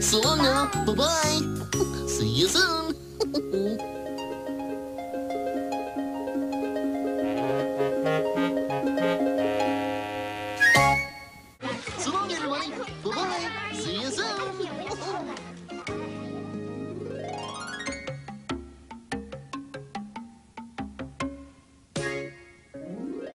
So long now. Bye-bye. See you soon. Bye-bye. See you soon.